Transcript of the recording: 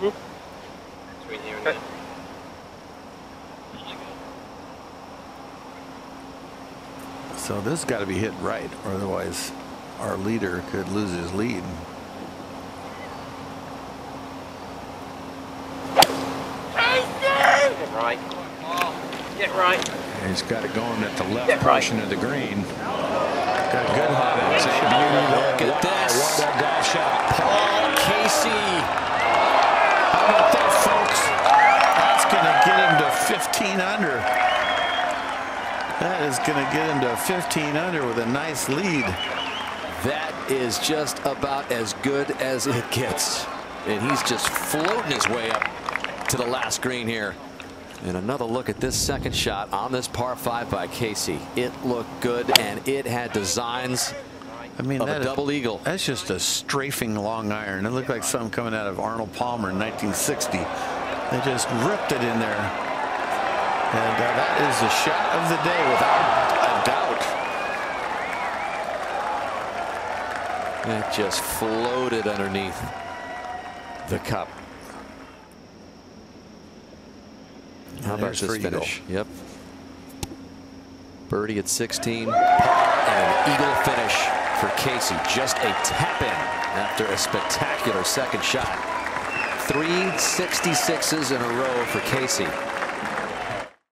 Mm-hmm. Between here and there. So this got to be hit right, or otherwise our leader could lose his lead. Get right. Get right. He's got it going at the left Get right. portion of the green. Got a good hot That's 15 under. That is going to get him to 15 under with a nice lead. That is just about as good as it gets. And he's just floating his way up to the last green here. And another look at this second shot on this par five by Casey. It looked good and it had designs I mean, of that a is- double eagle. That's just a strafing long iron. It looked like something coming out of Arnold Palmer in 1960. They just ripped it in there. And uh, that is the shot of the day without a doubt. It just floated underneath the cup. How about this for eagle. finish? Yep. Birdie at 16. And an eagle finish for Casey. Just a tap in after a spectacular second shot. Three 66s in a row for Casey.